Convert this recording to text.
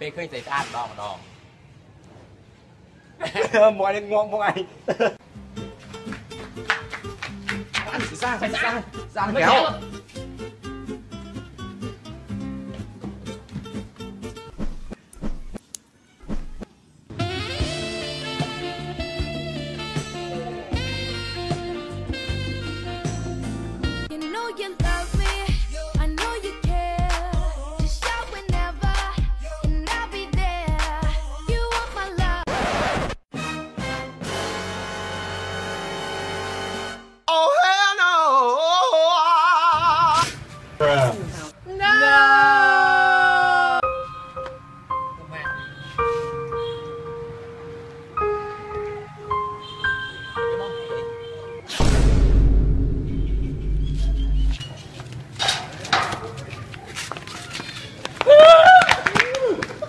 ពេលឃើញស្អីស្អាតម្ដងម្ដងមកនេះងងមកអីសាសាសាសាសាំកែកែវវ No! no!